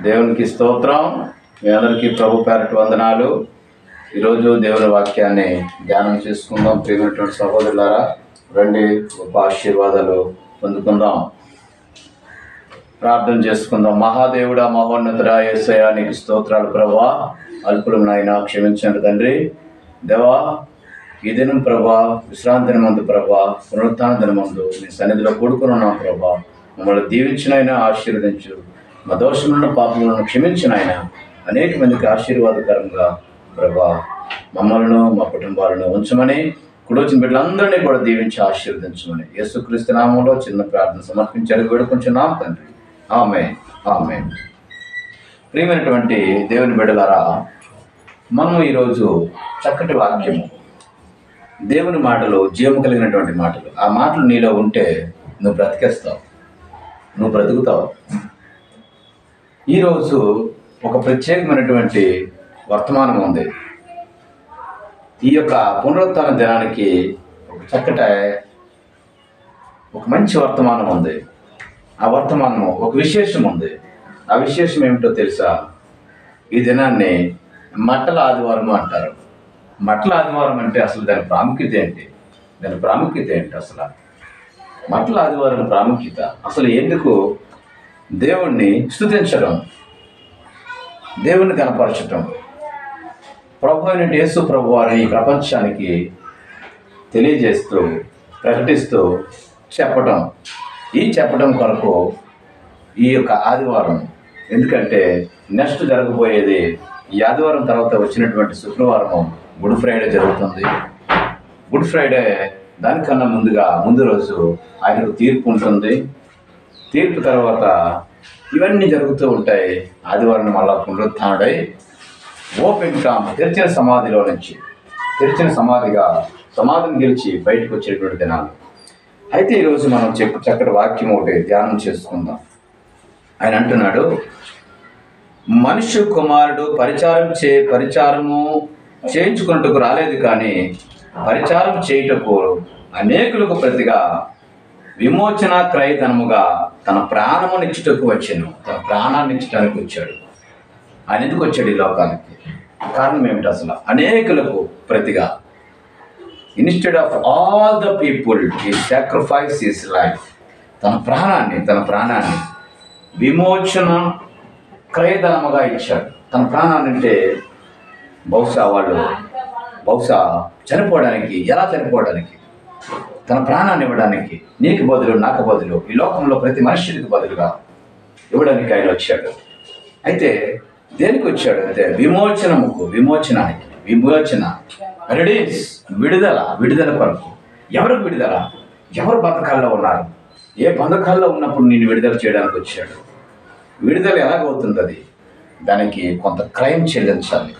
దేవునికి స్తోత్రం. మీ అందరికీ ప్రభు పేరటి వందనాలు. ఈరోజు దేవుని వాక్యాన్ని ధ్యానం చేసుకుందాం. ప్రియమైనటువంటి సహోదరులారా రండి గొప్ప ఆశీర్వాదాలు పొందుకుందాం. ప్రార్థన చేసుకుందాం. మహాదేవుడా మహోన్నతుడా ఏసయా నీకు స్తోత్రాలు ప్రభా. అల్పులు నాయన క్షమించండి తండ్రి. దేవా ఈ దినం ప్రభా విశ్రాంతి దినమందు ప్రభా పునరుత్థాన దినమందు నీ సన్నిధిలో కూడుకుని ఉన్నాం ప్రభా. మమ్మల్ని దీవించినైనా ఆశీర్వదించు. మా దోషములను పాపములను క్షమించినైనా అనేక మందికి ఆశీర్వాదకరంగా ప్రభా మమ్మలను మా కుటుంబాలను ఉంచమని కుడొచ్చిన బిడ్డలందరినీ కూడా దీవించి ఆశీర్వదించమని యేసుక్రీస్తు నామంలో చిన్న ప్రార్థన సమర్పించారు వేడుకుంటున్నాం తండ్రి. ఆమె ఆమె ప్రియమైనటువంటి దేవుని బిడ్డలారా మనము ఈరోజు చక్కటి వాక్యము. దేవుని మాటలు జీవము కలిగినటువంటి మాటలు. ఆ మాటలు నీలో ఉంటే నువ్వు బ్రతికేస్తావు. నువ్వు బ్రతుకుతావు. ఈరోజు ఒక ప్రత్యేకమైనటువంటి వర్తమానం ఉంది. ఈ యొక్క పునరుత్న దినానికి ఒక చక్కట ఒక మంచి వర్తమానం ఉంది. ఆ వర్తమానము ఒక విశేషం ఉంది. ఆ విశేషం ఏమిటో తెలుసా? ఈ దినాన్ని మట్టల ఆదివారం అంటారు. మట్టల ఆదివారం అంటే అసలు దాని ప్రాముఖ్యత ఏంటి? దాని ప్రాముఖ్యత ఏంటి అసలు? మట్టల ఆదివారం ప్రాముఖ్యత. అసలు ఎందుకు? దేవుణ్ణి స్థుతించడం దేవుణ్ణి కనపరచటం. ప్రభు అయిన యేసు ప్రభు అని ఈ ప్రపంచానికి తెలియజేస్తూ ప్రకటిస్తూ చెప్పటం. ఈ చెప్పడం కొరకు ఈ యొక్క ఆదివారం ఎందుకంటే నెక్స్ట్ జరగబోయేది ఈ ఆదివారం తర్వాత వచ్చినటువంటి శుక్రవారం గుడ్ ఫ్రైడే జరుగుతుంది. గుడ్ ఫ్రైడే దానికన్నా ముందుగా ముందు రోజు ఆయనకు తీర్పు ఉంటుంది. తీర్పు తర్వాత ఇవన్నీ జరుగుతూ ఉంటాయి. ఆదివారం మళ్ళా పునరుత్డై ఓపెన్ టామ్ తెరిచిన సమాధిలో నుంచి తెరిచిన సమాధిగా సమాధిని గెలిచి బయటకు వచ్చేటువంటి దినాలు. అయితే ఈరోజు మనం చెప్పు చక్కటి వాక్యం ఒకటి ధ్యానం చేసుకుందాం. ఆయన అంటున్నాడు మనుష్య కుమారుడు పరిచారం చే పరిచారము చేయించుకున్నట్టుకు రాలేదు కానీ పరిచారం చేయుటకు అనేకులకు ప్రతిగా విమోచన క్రయధనముగా తన ప్రాణమునిచ్చుటకు వచ్చాను. తన ప్రాణాన్ని ఇచ్చడానికి వచ్చాడు. ఆయన ఎందుకు వచ్చాడు ఈ లోకానికి? కారణం ఏమిటి అసలు? అనేకులకు ప్రతిగా. Instead of all the people ఈ సాక్రిఫైస్ ఈస్ లైఫ్ తన ప్రాణాన్ని తన ప్రాణాన్ని విమోచన క్రయధనముగా ఇచ్చాడు. తన ప్రాణాన్ని అంటే బహుశా వాళ్ళు బహుశా చనిపోవడానికి ఎలా చనిపోవడానికి? తన ప్రాణాన్ని ఇవ్వడానికి నీకు బదులు నాకు బదులు ఈ లోకంలో ప్రతి మనుష్యుడికి బదులుగా ఇవ్వడానికి ఆయన వచ్చాడు. అయితే దేనికి వచ్చాడు? అంటే విమోచనముకు విమోచనానికి విమోచన రెడీస్ విడుదల విడుదల కొరకు. ఎవరికి విడుదల? ఎవరు బంధకాల్లో ఉన్నారు? ఏ బంధకాల్లో ఉన్నప్పుడు నేను విడుదల చేయడానికి వచ్చాడు? విడుదల ఎలాగవుతుంది దానికి కొంత క్రయం చెల్లించాలి.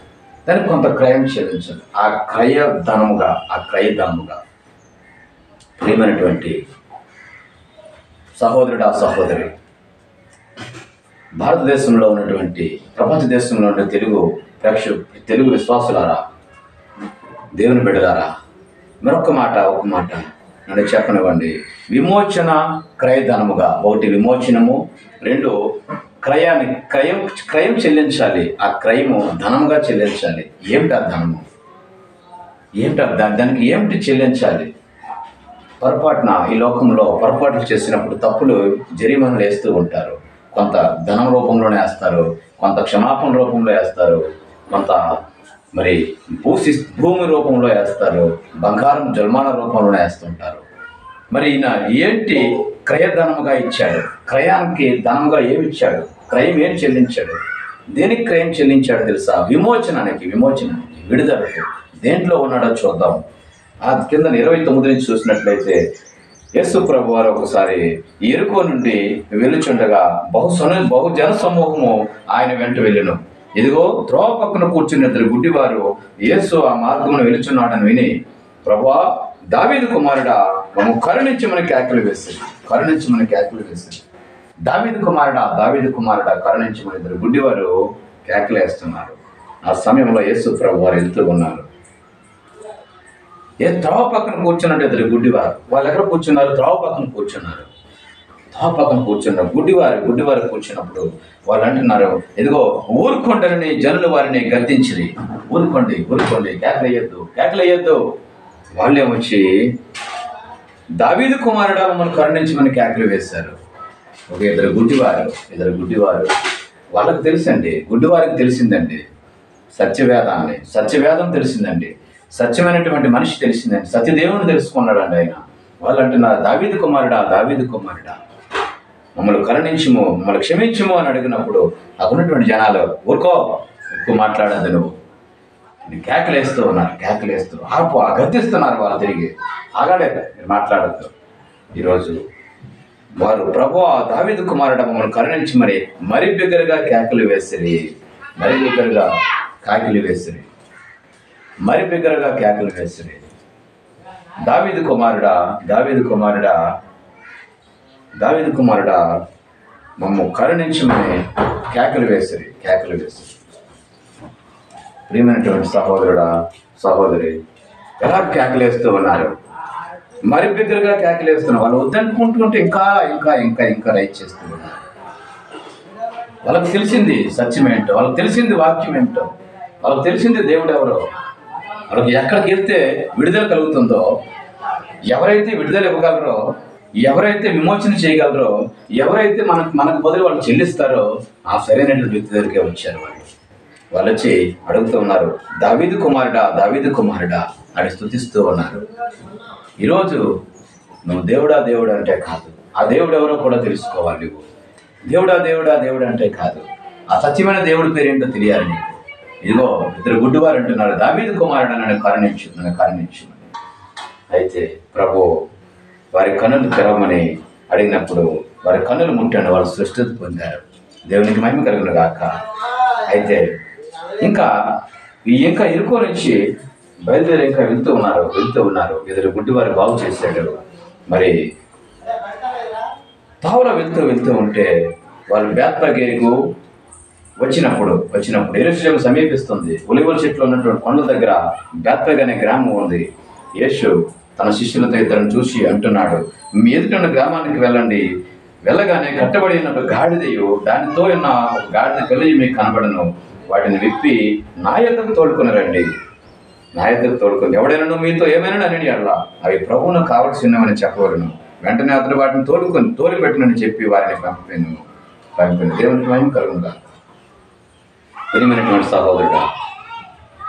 దానికి కొంత క్రయం చెల్లించాలి. ఆ క్రయ ధనముగా ఆ క్రయ ధనముగా ప్రియమైనటువంటి సహోదరుడు ఆ సహోదరి. భారతదేశంలో ఉన్నటువంటి ప్రపంచ దేశంలో ఉన్న తెలుగు ప్రేక్ష తెలుగు విశ్వాసులారా దేవుని బిడ్డలారా మరొక మాట ఒక మాట నన్ను చెప్పనివ్వండి. విమోచన క్రయధనముగా ఒకటి విమోచనము రెండు క్రయాన్ని క్రయం క్రయం చెల్లించాలి. ఆ క్రయము ధనముగా చెల్లించాలి. ఏమిటి ఆ ధనము? ఏమిటి దానికి ఏమిటి చెల్లించాలి? పొరపాటున ఈ లోకంలో పొరపాట్లు చేసినప్పుడు తప్పులు జరిమానాలు వేస్తూ ఉంటారు. కొంత ధనం రూపంలోనే వేస్తారు కొంత క్షమాపణ రూపంలో వేస్తారు కొంత మరి భూసి భూమి రూపంలో వేస్తారు బంగారం జల్మాన రూపంలోనే వేస్తుంటారు. మరి ఈయన ఏంటి క్రయధనముగా ఇచ్చాడు? క్రయానికి ధనముగా ఏమి ఇచ్చాడు? క్రయం ఏం చెల్లించాడు? దేనికి క్రయం చెల్లించాడు తెలుసా? విమోచనానికి విమోచనానికి విడుదలకు. దేంట్లో ఉన్నాడో చూద్దాం. ఆ కింద ఇరవై తొమ్మిది నుంచి చూసినట్లయితే యేసు ప్రభు వారు ఒకసారి ఎరుకో నుండి వెలుచుండగా బహు సను బహు జన సమూహము ఆయన వెంట వెళ్ళను. ఇదిగో త్రోవ పక్కన కూర్చున్న ఇద్దరు గుడ్డివారు యేసు ఆ మార్గమును వెలుచున్నాడని విని ప్రభా దావీదు కుమారుడా మమ్ము కరుణించమని కేకలు వేసింది. కరుణించమని కేకలు వేసింది. దావీదు కుమారుడా దావీదు కుమారుడా కరుణించమని ఇద్దరు గుడ్డివారు కేకలు వేస్తున్నారు. ఆ సమయంలో యేసు ప్రభు వారు వెళ్తూ ఉన్నారు. ఏ త్రోవ పక్కన కూర్చున్నట్టు ఇద్దరు గుడ్డివారు. వాళ్ళు ఎక్కడ కూర్చున్నారు త్రోవ పక్కన కూర్చున్నారు. తా పక్కన కూర్చున్నారు గుడ్డివారు గుడ్డివారు కూర్చున్నప్పుడు వాళ్ళు అంటున్నారు ఇదిగో ఊరుకొండని జనులు వారిని గద్దించిరి. ఊరుకోండి ఊరుకోండి కేకలేయొద్దు కేకలేయొద్దు. వాళ్ళేమొచ్చి దావీదు కుమారుడా మమ్మల్ని కరుణించమని కేకలు వేశారు. ఒక ఇద్దరు గుడ్డివారు ఇద్దరు గుడ్డివారు. వాళ్ళకి తెలుసండి గుడ్డివారికి తెలిసిందండి సత్యవేదాన్ని సత్యవేదం తెలిసిందండి. సత్యమైనటువంటి మనిషి తెలిసిందండి. సత్యదేవుని తెలుసుకున్నాడండి ఆయన. వాళ్ళు అంటున్నారు దావీదు కుమారుడా దావీదు కుమారుడా. మమ్మల్ని కరుణించము మమ్మల్ని క్షమించము అని అడిగినప్పుడు అక్కడున్నటువంటి జనాలు ఊరుకో ఎక్కువ మాట్లాడద్దు నువ్వు. అని కేకలేస్తూ ఉన్నారు కేకలేస్తూ. ఆపు ఆ గద్దిస్తున్నారు వాళ్ళు తిరిగి. ఆగలేదు మీరు మాట్లాడద్దు. ఈరోజు వారు ప్రభు ఆ దావీదు కుమారుడు మమ్మల్ని కరుణించి మరి మరి బిగ్గరగా కేకలు వేసిరి మరి బిగ్గరగా కాకిలు వేసిరి. మరి బిగ్గరగా కేకలు వేసిరి దావిదు కుమారుడా దావిదు కుమారుడా దావిదు కుమారుడా మమ్మ కరుణించమని కేకలు వేసిరి కేకలు వేసిరి ప్రియమైనటువంటి సహోదరుడా సహోదరి ఎలా కేకలేస్తూ ఉన్నారు? మరి బిగ్గరగా కేకలేస్తున్నారు వాళ్ళు వద్దనుకుంటుంటే ఇంకా ఇంకా ఇంకా ఇంకా రైట్ చేస్తూ ఉన్నారు. వాళ్ళకి తెలిసింది సత్యం ఏంటో వాళ్ళకి తెలిసింది వాక్యం ఏంటో వాళ్ళకి తెలిసింది దేవుడు ఎవరో వాళ్ళకి ఎక్కడికి వెళ్తే విడుదల కలుగుతుందో ఎవరైతే విడుదల ఇవ్వగలరో ఎవరైతే విమోచన చేయగలరో ఎవరైతే మనకు మనకు బదులు వాళ్ళు చెల్లిస్తారో ఆ సరైనటువంటి వ్యక్తి దగ్గరికే వచ్చారు వాళ్ళు. వాళ్ళు వచ్చి అడుగుతూ ఉన్నారు దావీదు కుమారుడా దావీదు కుమారుడా అని స్తుతిస్తూ ఉన్నారు. ఈరోజు నువ్వు దేవుడా దేవుడు అంటే కాదు. ఆ దేవుడు ఎవరో కూడా తెలుసుకోవాలి నువ్వు. దేవుడా దేవుడా దేవుడు అంటే కాదు. ఆ సత్యమైన దేవుడి పేరేంటో ఏంటో తెలియాలి నీకు. ఇదిగో ఇద్దరు గుడ్డివారు అంటున్నారు దావీదు కుమారుడు నన్ను కరుణించు నన్ను కరుణించు. అయితే ప్రభు వారి కన్నులు తెరవమని అడిగినప్పుడు వారి కన్నులు ముట్టండి వాళ్ళు సృష్టి పొందారు. దేవునికి మహిమ కలిగిన గాక. అయితే ఇంకా ఈ ఇంకా ఇరుకో నుంచి బయలుదేరి ఇంకా వెళ్తూ ఉన్నారు వెళ్తూ ఉన్నారు. ఇద్దరు గుడ్డివారు బాగు చేశాడు. మరి తావులో వెళ్తూ వెళ్తూ ఉంటే వాళ్ళు బేత్పగేకు వచ్చినప్పుడు వచ్చినప్పుడు. ఎరుసలేము సమీపిస్తుంది. ఒలివల చెట్లు ఉన్నటువంటి కొండ దగ్గర బేత్పగ్ అనే గ్రామం ఉంది. యేసు తన శిష్యులతో ఇద్దరిని చూసి అంటున్నాడు మీ ఎదుట ఉన్న గ్రామానికి వెళ్ళండి. వెళ్ళగానే కట్టబడి ఉన్న గాడిదయు దానితో ఉన్న గాడిద పిల్లలు మీకు కనబడను. వాటిని విప్పి నా యొద్దకు తోడుకుని రండి. నా యొద్దకు తోడుకుని ఎవడైనా మీతో ఏమైనా అని అడలా అవి ప్రభువును కావలసినవని చెప్పవలను. వెంటనే అతడు వాటిని తోడుకొని తోలిపెట్టునని చెప్పి వారిని పంపిను. పంపిన దేవునికి మహిమ కలుగుగా ప్రియమైనటువంటి సహోదరుడా?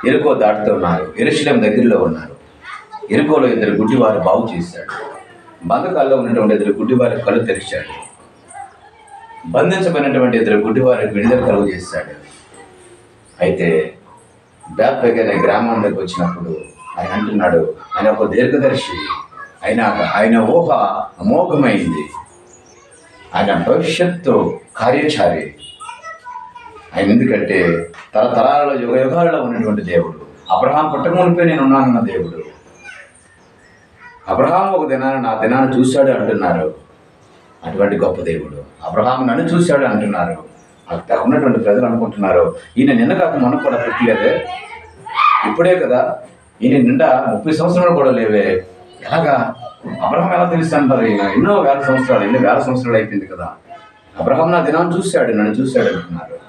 ఎరుకో దాటుతో ఉన్నారు ఎరుశలేం దగ్గరలో ఉన్నారు. ఎరుకోలో ఇద్దరు గుడ్డివారు బాగు చేశాడు బంధకాల్లో ఉన్నటువంటి ఇద్దరు గుడ్డివారి కళ్ళు తెరిచాడు. బంధించబడినటువంటి ఇద్దరు గుడ్డివారికి విడుదల కలుగు చేశాడు. అయితే బ్యాక్ అనే గ్రామం దగ్గరికి వచ్చినప్పుడు ఆయన అంటున్నాడు ఆయన ఒక దీర్ఘదర్శి. ఆయన ఆయన ఊహ అమోఘమైంది. ఆయన భవిష్యత్తు కార్యచారి. ఆయన ఎందుకంటే తరతరాలలో యుగ యుగాలలో ఉన్నటువంటి దేవుడు. అబ్రహాం పుట్టకమునిపై నేను ఉన్నానన్న దేవుడు. అబ్రహాం ఒక దినాన్ని నా దినాన్ని చూశాడు అంటున్నారు. అటువంటి గొప్ప దేవుడు. అబ్రహాం నన్ను చూశాడు అంటున్నారు. అక్కడ ఉన్నటువంటి ప్రజలు అనుకుంటున్నారు ఈయన నిన్న కాక మొన్న కూడా పుట్టలేదు. ఇప్పుడే కదా ఈయన నిండా ముప్పై సంవత్సరాలు కూడా లేవే. ఎలాగా? అబ్రహం ఎలా తెలుసు అంటారు ఈయన ఎన్నో వేల సంవత్సరాలు ఎన్నో వేల సంవత్సరాలు అయిపోయింది కదా. అబ్రహం నా దినాన్ని చూశాడు నన్ను చూశాడు అంటున్నారు.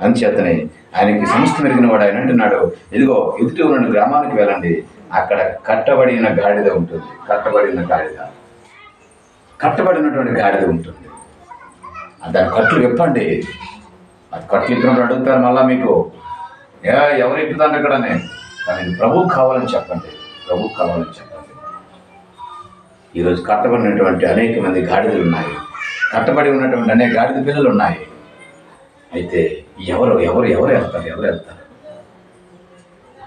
అంచేతనే ఆయనకి సంస్థ మెరిగిన వాడు ఆయన అంటున్నాడు. ఇదిగో ఎదుటి ఉన్న గ్రామానికి వెళ్ళండి. అక్కడ కట్టబడిన గాడిద ఉంటుంది. కట్టబడిన గాడిద. కట్టబడినటువంటి గాడిద ఉంటుంది. దాని కట్లు విప్పండి. అది కట్లు ఇప్పినప్పుడు అడుగుతారు మళ్ళా మీకు. ఏ ఎవరు ఇప్పుతాను ఇక్కడనే? కానీ ప్రభువు కావాలని చెప్పండి. ప్రభువు కావాలని చెప్పండి. ఈరోజు కట్టబడినటువంటి అనేక మంది గాడిదలు ఉన్నాయి. కట్టబడి ఉన్నటువంటి అనేక గాడిద పిల్లలు ఉన్నాయి. అయితే ఎవరు ఎవరు ఎవరు వెళ్తారు ఎవరు వెళ్తారు?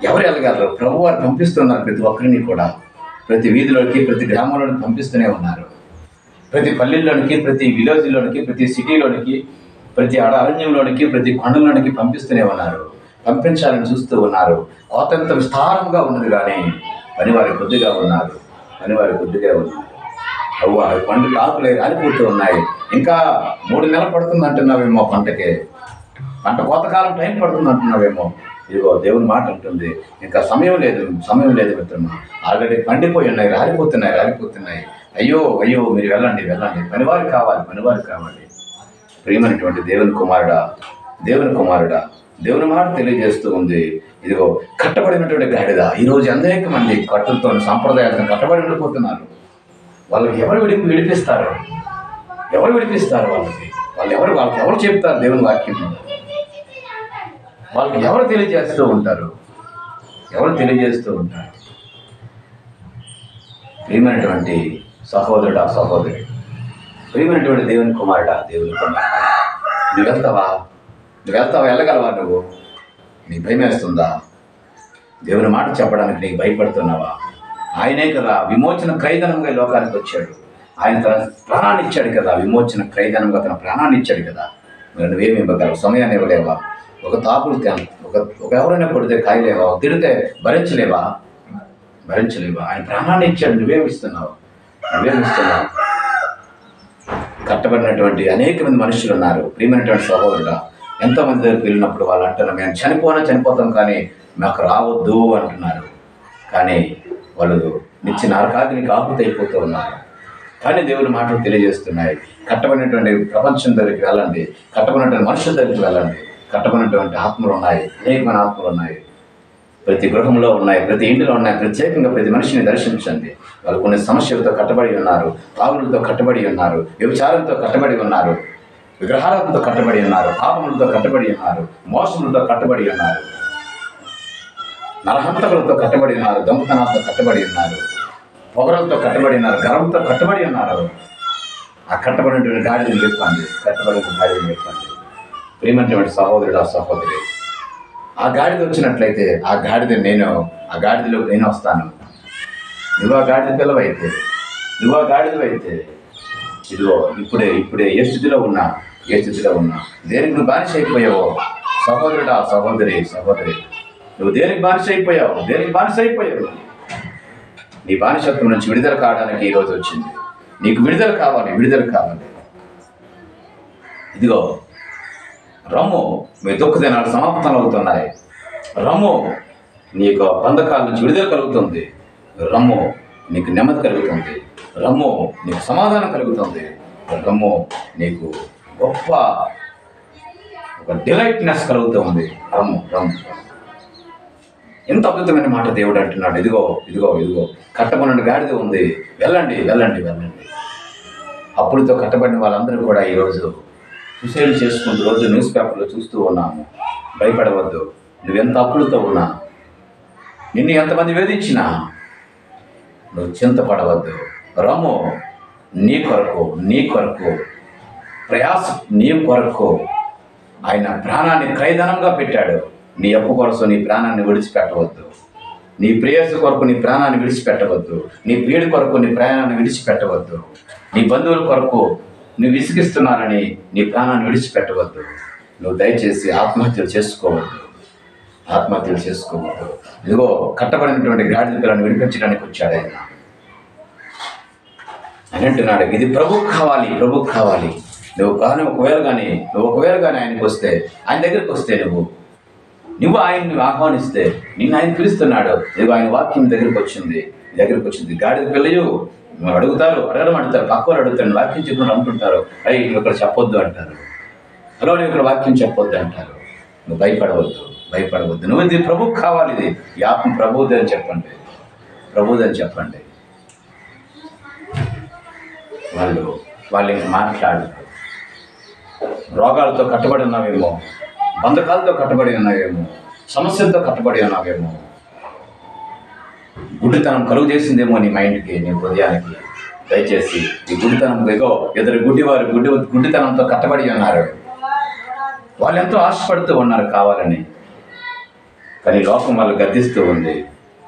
ఎవరు వెళ్ళగలరు ప్రభు వారు పంపిస్తున్నారు ప్రతి ఒక్కరిని కూడా. ప్రతి వీధిలోకి ప్రతి గ్రామంలోకి పంపిస్తూనే ఉన్నారు. ప్రతి పల్లెల్లోనికి ప్రతి విలేజ్లోనికి ప్రతి సిటీలోనికి ప్రతి అడ అరణ్యంలోనికి ప్రతి కొండలోనికి పంపిస్తూనే ఉన్నారు. పంపించాలని చూస్తూ ఉన్నారు. కోతంత విస్తారంగా ఉన్నది కానీ పనివారి కొద్దిగా ఉన్నారు. పనివారి కొద్దిగా ఉన్నారు. అవ్వ పండు కాకులే రాలిపోతూ ఉన్నాయి. ఇంకా మూడు నెలలు పడుతుంది అంటున్నావేమో పంటకి. పంట కోతకాలం టైం పడుతుంది అంటున్నావేమో. ఇదిగో దేవుని మాట ఉంటుంది ఇంకా సమయం లేదు సమయం లేదు మిత్రమా. ఆల్రెడీ పండిపోయి ఉన్నాయి రాలిపోతున్నాయి రాలిపోతున్నాయి. అయ్యో అయ్యో మీరు వెళ్ళండి వెళ్ళండి. పనివారు కావాలి పనివారు కావాలి. ప్రియమైనటువంటి దేవుని కుమారుడా దేవుని కుమారుడా దేవుని మాట తెలియజేస్తూ ఉంది. ఇదిగో కట్టబడినటువంటి గాడిద. ఈరోజు అనేక మంది కట్టులతో సాంప్రదాయాలతో కట్టబడి ఉండిపోతున్నారు. వాళ్ళకి ఎవరు విడిపి విడిపిస్తారు? ఎవరు విడిపిస్తారు వాళ్ళకి? వాళ్ళు ఎవరు వాళ్ళకి ఎవరు చెప్తారు దేవుని వాక్యం? వాళ్ళకి ఎవరు తెలియజేస్తూ ఉంటారు. ఎవరు తెలియజేస్తూ ఉంటారు? ప్రియమైనటువంటి సహోదరుడా సహోదరి ప్రియమైనటువంటి దేవుని కుమారుడా దేవుని కుమారుడా నువ్వు వెళ్తావా? నువ్వు వెళ్తావా? వెళ్ళగలవా నువ్వు? నీకు భయం వేస్తుందా? దేవుని మాట చెప్పడానికి నీకు భయపడుతున్నావా? ఆయనే కదా విమోచన క్రైదనంగా లోకానికి వచ్చాడు. ఆయన తన ప్రాణాన్ని ఇచ్చాడు కదా. విమోచన క్రైదనంగా తన ప్రాణాన్ని ఇచ్చాడు కదా. మరి నువ్వేమి ఇవ్వగలవు? సమయాన్ని ఇవ్వలేవా? ఒక తాపులు తే- ఒక ఒక ఎవరైనా కొడితే కాయలేవా తిడితే భరించలేవా భరించలేవా ఆయన ప్రాణాన్ని ఇచ్చాడు నువ్వేమిస్తున్నావు నువ్వేమిస్తున్నావు కట్టబడినటువంటి అనేక మంది మనుషులు ఉన్నారు. ప్రియమైనటువంటి సహోదరుడు ఎంతోమంది దగ్గరికి వెళ్ళినప్పుడు వాళ్ళు అంటున్నారు మేము చనిపోనా చనిపోతాం కానీ మాకు రావద్దు అంటున్నారు. కానీ వాళ్ళు నిత్య నరకాగ్ని ఆకుత అయిపోతూ ఉన్నారు. కానీ దేవుని మాటలు తెలియజేస్తున్నాయి. కట్టబడినటువంటి ప్రపంచం దగ్గరికి వెళ్ళండి. కట్టబడినటువంటి మనుషుల దగ్గరికి వెళ్ళండి. కట్టబడినటువంటి ఆత్మలు ఉన్నాయి అనేకమైన ఆత్మలు ఉన్నాయి. ప్రతి గృహంలో ఉన్నాయి ప్రతి ఇంటిలో ఉన్నాయి ప్రత్యేకంగా ప్రతి మనిషిని దర్శించండి. వాళ్ళు కొన్ని సమస్యలతో కట్టబడి ఉన్నారు తాగులతో కట్టబడి ఉన్నారు వ్యభిచారంతో కట్టబడి ఉన్నారు విగ్రహాలతో కట్టబడి ఉన్నారు పాపములతో కట్టబడి ఉన్నారు మోసములతో కట్టబడి ఉన్నారు నరహంతకులతో కట్టబడి ఉన్నారు దొంగతనాలతో కట్టబడి ఉన్నారు పొగరలతో కట్టబడి ఉన్నారు గర్వంతో కట్టబడి ఉన్నారు. ఆ కట్టబడినటువంటి గాడిని చెప్పండి కట్టబడిన గాడిని చెప్పండి ప్రియమైనటువంటి సహోదరుడు సహోదరి. ఆ గాడిద వచ్చినట్లయితే ఆ గాడిద నేను ఆ గాడిదలో నేను వస్తాను. నువ్వు ఆ గాడిద పిల్లవైతే నువ్వు ఆ గాడిదవైతే ఇదిగో ఇప్పుడే ఇప్పుడే ఏ స్థితిలో ఉన్నా ఏ స్థితిలో ఉన్నా దేనికి నువ్వు బానిస అయిపోయావో? సహోదరుడా సహోదరి సహోదరి నువ్వు దేనికి బానిస అయిపోయావు? దేనికి బానిస అయిపోయావు? నీ బానిసత్వం నుంచి విడుదల కావడానికి ఈ రోజు వచ్చింది. నీకు విడుదల కావాలి విడుదల కావాలి. ఇదిగో రమ్ము మీ దుఃఖ దినాలు సమాప్తం అవుతున్నాయి రమ్ము నీకు బంధకాల నుంచి విడుదల కలుగుతుంది. రమ్ము నీకు నెమ్మది కలుగుతుంది. రమ్ము నీకు సమాధానం కలుగుతుంది. రమ్ము నీకు గొప్ప ఒక డిలైట్నెస్ కలుగుతుంది. రమ్ము రమ్ము. ఎంత అద్భుతమైన మాట దేవుడు అంటున్నాడు. ఇదిగో ఇదిగో ఇదిగో. కట్టబడిన గాడిద ఉంది. వెళ్ళండి వెళ్ళండి వెళ్ళండి. అప్పుడుతో కట్టబడిన వాళ్ళందరూ కూడా ఈరోజు సుసైడ్ చేసుకుని రోజు న్యూస్ పేపర్లో చూస్తూ ఉన్నాము. భయపడవద్దు. నువ్వెంత అప్పులతో ఉన్నా? నిన్ను ఎంతమంది వేధించినా? నువ్వు చింతపడవద్దు. రమ్ము నీ కొరకు నీ కొరకు ప్రయాస నీ కొరకు ఆయన ప్రాణాన్ని క్రైదనంగా పెట్టాడు. నీ అప్పు కొరకు నీ ప్రాణాన్ని విడిచిపెట్టవద్దు. నీ ప్రేయసు కొరకు నీ ప్రాణాన్ని విడిచిపెట్టవద్దు. నీ ప్రియుడి కొరకు నీ ప్రాణాన్ని విడిచిపెట్టవద్దు. నీ బంధువుల కొరకు నువ్వు విసిగిస్తున్నానని నీ ప్రాణాన్ని విడిచిపెట్టవద్దు. నువ్వు దయచేసి ఆత్మహత్యలు చేసుకోవద్దు. ఆత్మహత్యలు చేసుకోవద్దు. ఇదిగో కట్టబడినటువంటి గాడిద పిల్లని విడిపించడానికి వచ్చాడు ఆయన. అని అంటున్నాడు ఇది ప్రభు కావాలి ప్రభు కావాలి. నువ్వు కానీ ఒకవేళ కానీ నువ్వు ఒకవేళ కానీ ఆయనకు వస్తే ఆయన దగ్గరికి వస్తే నువ్వు. నువ్వు ఆయన్ని ఆహ్వానిస్తే నిన్ను ఆయన పిలుస్తున్నాడు. నువ్వు ఆయన వాక్యం దగ్గరికి వచ్చింది దగ్గరికి వచ్చింది. గాడిద పిల్లయు అడుగుతారు అడగడం అడుగుతారు పక్కవారు అడుగుతారు వాక్యం చెప్పినట్టు అనుకుంటారు అయ్యి నువ్వు ఇక్కడ చెప్పొద్దు అంటారు. హలో నువ్వు ఇక్కడ వాక్యం చెప్పొద్దు అంటారు. నువ్వు భయపడవద్దు భయపడవద్దు. నువ్వు ఇది ప్రభు కావాలి ఇది. యాప్ ప్రభుది అని చెప్పండి. ప్రభుది అని చెప్పండి. వాళ్ళు వాళ్ళు ఇంక మాట్లాడరు. రోగాలతో కట్టుబడి ఉన్నావేమో బంధకాలతో కట్టుబడి ఉన్నావేమో సమస్యలతో కట్టుబడి ఉన్నావేమో గుడ్డితనం కలుగు చేసిందేమో నీ మైండ్కి నీ హృదయానికి. దయచేసి ఈ గుడ్డితనం ఏదో ఇద్దరు గుడ్డివారు గుడ్డి గుడ్డితనంతో కట్టబడి ఉన్నారు. వాళ్ళు ఎంతో ఆశపడుతూ ఉన్నారు కావాలని. కానీ లోకం వాళ్ళు గద్దిస్తూ ఉంది.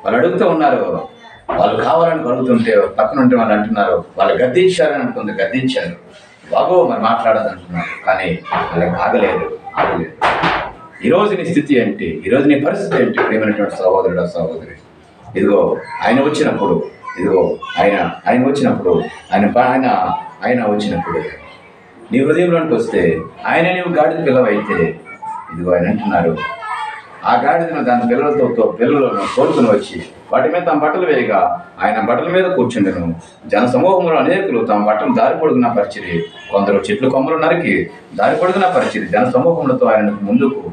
వాళ్ళు అడుగుతూ ఉన్నారు వాళ్ళు కావాలని కలుగుతుంటే పక్కన ఉంటే వాళ్ళు అంటున్నారు వాళ్ళు గద్దించారని అంటుంది గద్దించారు. బాగో మరి మాట్లాడదు అంటున్నారు కానీ వాళ్ళకి ఆగలేదు ఆగలేదు. ఈరోజు నీ స్థితి ఏంటి? ఈరోజు నీ పరిస్థితి ఏంటి? ప్రేమైనటువంటి సహోదరుడు సహోదరి? ఇదిగో ఆయన వచ్చినప్పుడు ఇదిగో ఆయన ఆయన వచ్చినప్పుడు ఆయన ఆయన ఆయన వచ్చినప్పుడు. నీ హృదయంలోనికి వస్తే ఆయన నీవు గాడిద పిల్లవైతే ఇదిగో ఆయన అంటున్నారు. ఆ గాడిదను దాని పిల్లలతో పిల్లలను కోరుకుని వచ్చి వాటి మీద తమ బట్టలు వేయగా ఆయన బట్టల మీద కూర్చుండెను. జన సమూహంలో అనేకులు తమ బట్టలు దారి పొడుగున పరిచిరి. కొందరు చెట్లు కొమ్మలు నరికి దారి పొడుగున పరిచిరి. జన సమూహములతో ఆయనకు ముందుకు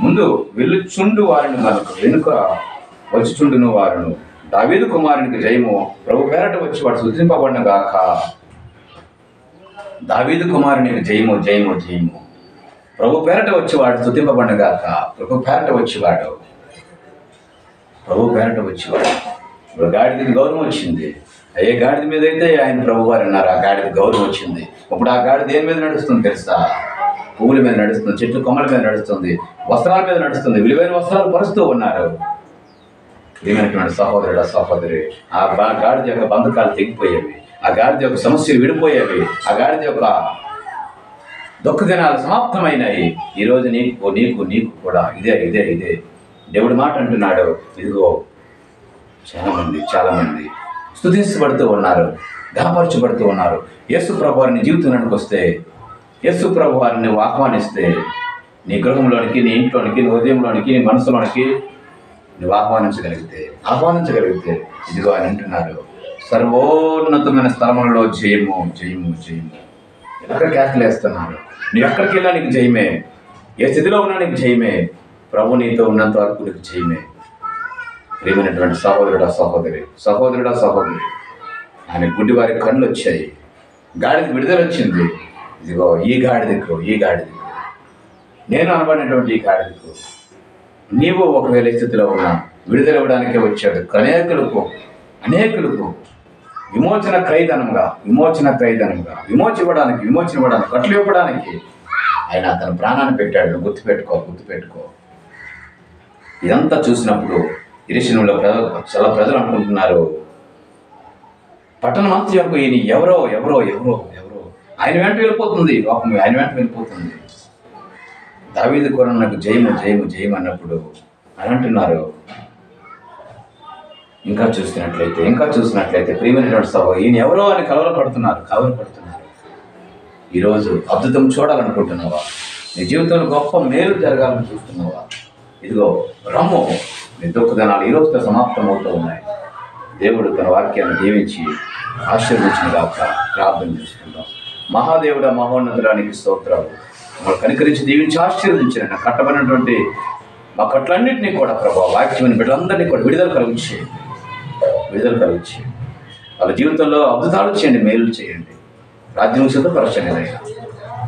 ముందు వెళ్ళుచుండు వారిని కనుక వెనుక వచ్చుచుండును వారును. దావీదు కుమారునికి జయము ప్రభు పేరట వచ్చి వాడు శుద్ధింపబడిన గాక దావీదు కుమారునికి జయము జయము జయము. ప్రభు పేరట వచ్చేవాడు స్థుతింపబడిన గాక ప్రభు పేరట వచ్చేవాడు ప్రభు పేరట వచ్చేవాడు ఇప్పుడు గాడిదకి గౌరవం వచ్చింది. ఏ గాడిద మీద అయితే ఆయన ప్రభు వారు అన్నారు ఆ గాడిద గౌరవం వచ్చింది. ఇప్పుడు ఆ గాడిద దేని మీద నడుస్తుంది తెలుసా? పువ్వుల మీద నడుస్తుంది చెట్లు కొమ్మల మీద నడుస్తుంది వస్త్రాల మీద నడుస్తుంది విలువైన వస్త్రాలు పరుస్తూ ఉన్నారు. ప్రియమైనటువంటి సహోదరుడు సహోదరి ఆ బా- గాడిద యొక్క బంధకాలు తెగిపోయేవి ఆ గాడిద యొక్క సమస్యలు విడిపోయేవి ఆ గాడిద యొక్క దుఃఖ దినాలు సమాప్తమైనాయి ఈరోజు నీకు నీకు నీకు కూడా ఇదే ఇదే ఇదే. దేవుడి మాట అంటున్నాడు ఇదిగో చాలామంది చాలామంది చాలా ఉన్నారు గాపరచబడుతూ ఉన్నారు. యేసు ప్రభు వారిని జీవితంలోనికి వస్తే యేసు ప్రభు వారిని నువ్వు ఆహ్వానిస్తే నీ గృహంలోనికి నీ ఇంట్లోనికి నీ హృదయంలోనికి నీ మనసులోనికి నువ్వు ఆహ్వానించగలిగితే ఆహ్వానించగలిగితే ఇదిగో అని అంటున్నారు సర్వోన్నతమైన స్థలములలో జయము జయము జయము. ఎక్కడ కేకలేస్తున్నారు నువ్వు ఎక్కడికి వెళ్ళా నీకు జయమే. ఏ స్థితిలో ఉన్నా నీకు జయమే. ప్రభు నీతో ఉన్నంత వరకు నీకు జయమే. ప్రేమైనటువంటి సహోదరుడా సహోదరి సహోదరుడా సహోదరి ఆయన గుడ్డివారి కళ్ళు వచ్చాయి. గాడికి విడుదల వచ్చింది. ఇదిగో ఈ గాడిదకు ఈ గాడిదకు. నేను అనబడినటువంటి ఈ గాడిదకు నీవు ఒకవేళ స్థితిలో ఉన్నా విడుదల ఇవ్వడానికే వచ్చాడు. అనేకులకు అనేకులకు విమోచన క్రైదనంగా విమోచన క్రైదనంగా విమోచివ్వడానికి విమోచన ఇవ్వడానికి కట్లు ఇవ్వడానికి ఆయన తన ప్రాణాన్ని పెట్టాడు. గుర్తుపెట్టుకో గుర్తుపెట్టుకో. ఇదంతా చూసినప్పుడు ఇరిశనంలో ప్రజలు చాలా ప్రజలు అనుకుంటున్నారు పట్టణం అంతా యొక్క ఈయన ఎవరో ఎవరో ఎవరో ఎవరో. ఆయన వెంట వెళ్ళిపోతుంది లోకం ఆయన వెంట వెళ్ళిపోతుంది. దావీదు కూడా నాకు జయము జయము జయము అన్నప్పుడు అని అంటున్నారు ఇంకా చూసినట్లయితే ఇంకా చూసినట్లయితే ప్రియమైనటువంటి సభ ఈయన ఎవరో అని కలవర పడుతున్నారు కలవర పడుతున్నారు ఈరోజు అద్భుతం చూడాలనుకుంటున్నావా? నీ జీవితంలో గొప్ప మేలు జరగాలని చూస్తున్నావా? ఇదిగో రమ్ము. నీ దుఃఖదనాలు ఈ రోజుతో సమాప్తం అవుతూ ఉన్నాయి. దేవుడు తన వాక్యాన్ని దీవించి ఆశీర్వదించిన కాక ప్రార్థన చేసుకుందాం. మహాదేవుడ మహోన్నతుడానికి స్తోత్రాలు. మమ్మల్ని కనికరించి దీవించి ఆశీర్వదించిన కట్టబడినటువంటి మా కట్లన్నింటినీ కూడా ప్రభావ వాక్యమైన బిడ్డలందరినీ కూడా విడుదల కలిగించి. విడుదల కలిగించి. వాళ్ళ జీవితంలో అద్భుతాలు చేయండి మేలు చేయండి. రాజ్యం సిద్ధపరచండి నాయన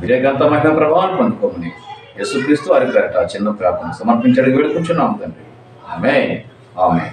మీరే గంతమైన ప్రభావాన్ని పొందుకోమని యేసుక్రీస్తు అరిపేట చిన్న ప్రార్థన సమర్పించడానికి వేడుకుంటున్నాం తండ్రి. ఆమె ఆమె